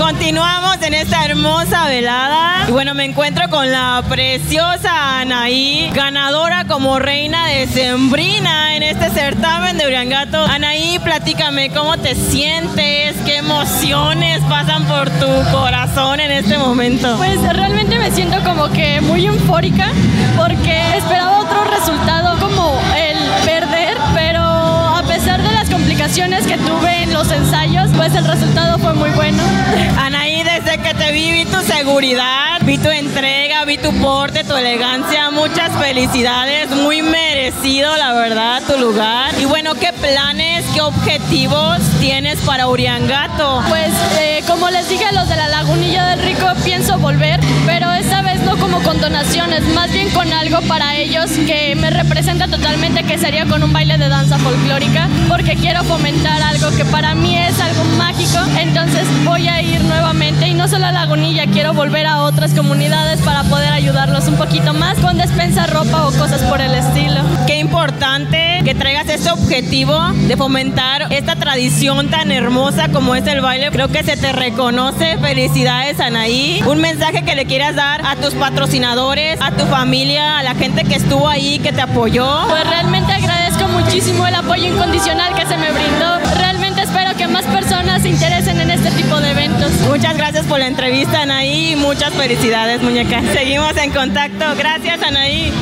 Continuamos en esta hermosa velada. Y bueno, me encuentro con la preciosa Anaí, ganadora como reina de Sembrina en este certamen de Uriangato. Anaí, platícame cómo te sientes, qué emociones pasan por tu corazón en este momento. Pues realmente me siento como que muy eufórica porque esperaba otro resultado como el perder, pero a pesar de las complicaciones que tuve los ensayos, pues el resultado fue muy bueno. Anaí, desde que te vi, vi tu seguridad, vi tu entrega, vi tu porte, tu elegancia. Muchas felicidades, muy merecido, la verdad, tu lugar. Y bueno, ¿qué planes, qué objetivos tienes para Uriangato? Pues eh, como les donaciones, más bien con algo para ellos que me representa totalmente, que sería con un baile de danza folclórica, porque quiero fomentar algo que para mí es algo mágico. Entonces y no solo a Lagunilla, quiero volver a otras comunidades para poder ayudarlos un poquito más con despensa, ropa o cosas por el estilo. Qué importante que traigas ese objetivo de fomentar esta tradición tan hermosa como es el baile. Creo que se te reconoce. Felicidades, Anaí. Un mensaje que le quieras dar a tus patrocinadores, a tu familia, a la gente que estuvo ahí, que te apoyó. Pues realmente muchas gracias por la entrevista, Anaí, muchas felicidades, muñeca. Seguimos en contacto. Gracias, Anaí.